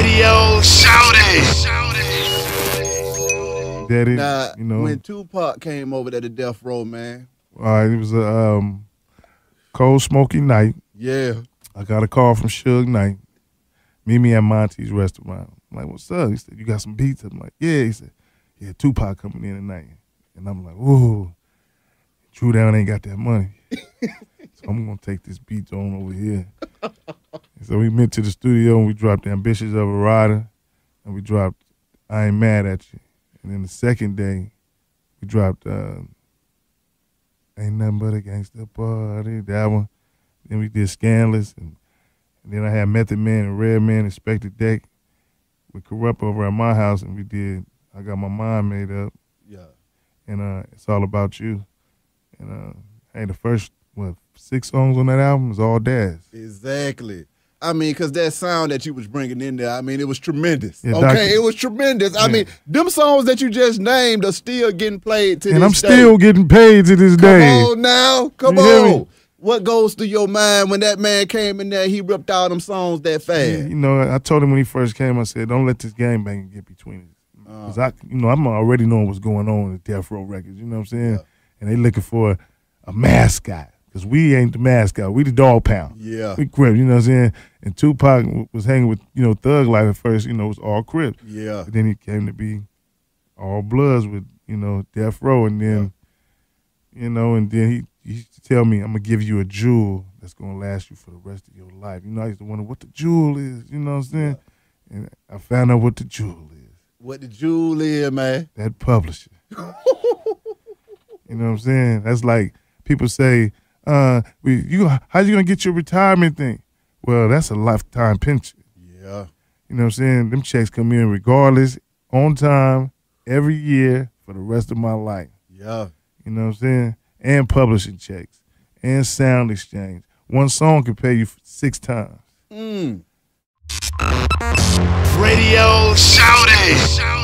Radio shout it. Daddy, Now, you know, when Tupac came over to the death row, man. uh, it was a um, cold, smoky night. Yeah. I got a call from Suge Knight. Meet me at Monty's restaurant. I'm like, what's up? He said, you got some beats? I'm like, yeah. He said, yeah, Tupac coming in tonight. And I'm like, whoa, True Down ain't got that money. so I'm going to take this beat on over here. So we went to the studio and we dropped Ambitionz Az a Ridah. And we dropped I Ain't Mad at You. And then the second day, we dropped uh, Ain't Nothing But a Gangsta Party. That one. Then we did Scandalous, and, and then I had Method Man and Red Man Inspectah Deck with Kurupt over at my house, and we did. I got my mind made up, Yeah. and uh, it's all about you. And uh, hey, the first what six songs on that album is all Daz. Exactly. I mean, because that sound that you was bringing in there, I mean, it was tremendous. Yeah, okay, Dr. it was tremendous. I mean, them songs that you just named are still getting played to And I'm day. still getting paid to this Come day. on now, come You on. What goes through your mind when that man came in there? He ripped out them songs that fast. You know, I told him when he first came, I said, "Don't let this gang bang get between us." Uh. Because I, you know, I'm already knowing what's going on with Death Row Records. You know what I'm saying? And they looking for a mascot because we ain't the mascot. We the Dogg Pound. Yeah. we Crip. You know what I'm saying? And Tupac was hanging with you know Thug Life at first. You know, it was all Crip. Yeah. But then he came to be all Bloods with you know Death Row, and then you know, and then he, he used to tell me, "I'm gonna give you a jewel that's gonna last you for the rest of your life." You know, I used to wonder what the jewel is. You know what I'm saying? And I found out what the jewel is. What the jewel is, man. That publisher. you know what I'm saying? That's like people say, uh, you how you gonna get your retirement thing? Well, that's a lifetime pension. Yeah. You know what I'm saying? Them checks come in regardless, on time, every year for the rest of my life. Yeah. You know what I'm saying? And publishing checks and sound exchange. One song can pay you six times. Mm. Radio shout it.